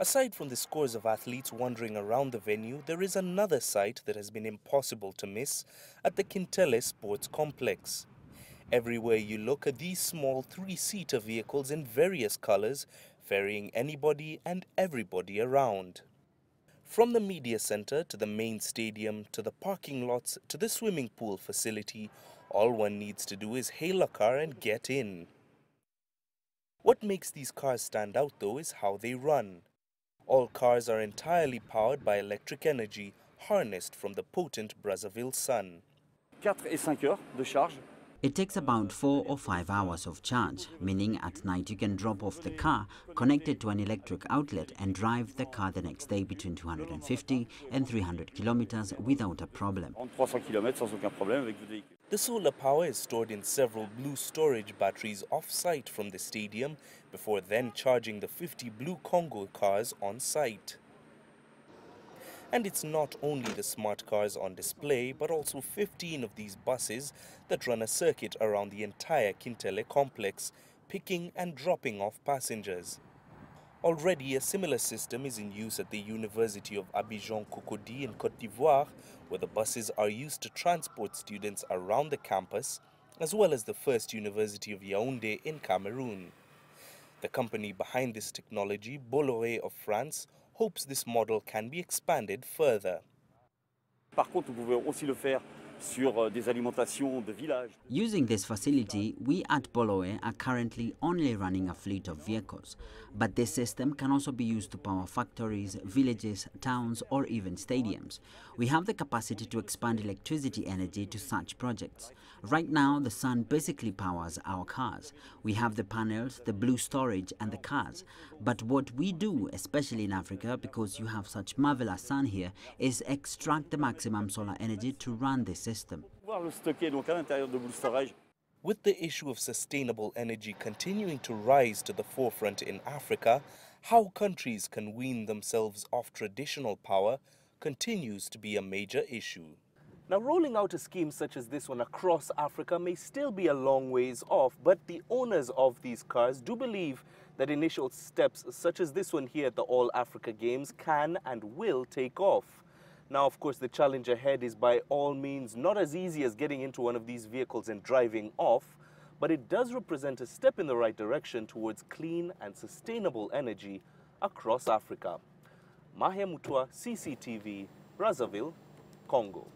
Aside from the scores of athletes wandering around the venue, there is another sight that has been impossible to miss at the Kintele Sports Complex. Everywhere you look these small three-seater vehicles in various colors, ferrying anybody and everybody around. From the media center to the main stadium to the parking lots to the swimming pool facility, all one needs to do is hail a car and get in. What makes these cars stand out though is how they run. All cars are entirely powered by electric energy harnessed from the potent Brazzaville sun. 4 et 5 heures de charge. It takes about four or five hours of charge, meaning at night you can drop off the car, connect it to an electric outlet and drive the car the next day between 250 and 300 kilometers without a problem. 300 km sans aucun problème avec votre véhicule. The solar power is stored in several blue storage batteries off-site from the stadium before then charging the 50 blue Congo cars on site. And it's not only the smart cars on display, but also 15 of these buses that run a circuit around the entire Kintele complex, picking and dropping off passengers. Already a similar system is in use at the University of Abidjan Cocody in Cote d'Ivoire, where the buses are used to transport students around the campus, as well as the first University of Yaoundé in Cameroon. The company behind this technology, Bolloré of France, hopes this model can be expanded further. Par contre, aussi le faire euh. Using this facility, we at Bolloré are currently only running a fleet of vehicles, but this system can also be used to power factories, villages, towns, or even stadiums. We have the capacity to expand electricity energy to such projects. Right now, the sun basically powers our cars. We have the panels, the blue storage, and the cars. But what we do, especially in Africa, because you have such marvelous sun here, is extract the maximum solar energy to run this system. Pouvoir le stocker donc à l'intérieur de Blue Storage. With the issue of sustainable energy continuing to rise to the forefront in Africa, how countries can wean themselves off traditional power continues to be a major issue. Now, rolling out a scheme such as this one across Africa may still be a long ways off, but the owners of these cars do believe that initial steps such as this one here at the All Africa Games can and will take off. Now, of course, the challenge ahead is by all means not as easy as getting into one of these vehicles and driving off, but it does represent a step in the right direction towards clean and sustainable energy across Africa. Mahia Mutua, CCTV, Brazzaville, Congo.